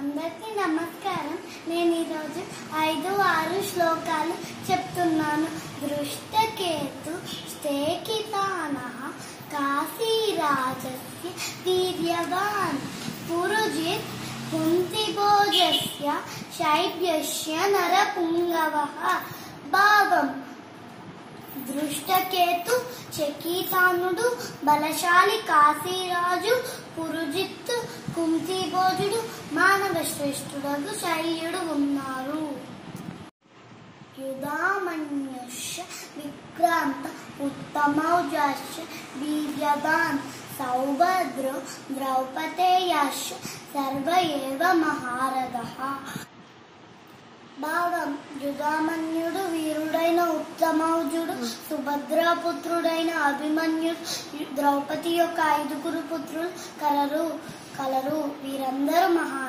అందరికీ నమస్కారం. నేను ఈరోజు ఐదు ఆరు శ్లోకాలు చెప్తున్నాను. దృష్టకేతు స్థేకితాన కాశీరాజస్య వీర్యవాన్ పురుజిత్ కుంతిభోజస్య శైబ్యస్య నరపుంగవ భావం. దృష్టకేతు చకీతానుడు బలశాలి కాశీరాజు పురుజిత్ కుంతిభోజుడు మానవ శ్రేష్ఠుడగు శైల్యుడు ఉన్నారు. యుధామన్యుష విక్రాంత ఉత్తమౌజాశ వీర్యవాన్ సౌభద్రో ద్రౌపదేయాశ సర్వ ఏవ మహారథ. భావం యుధామన్యుడు వీరుడ ఉత్తమౌజుడు సుభద్రాపుత్రుడైన అభిమన్యుడు ద్రౌపది యొక్క ఐదుగురు పుత్రులు కలరు కలరు వీరందరూ మహా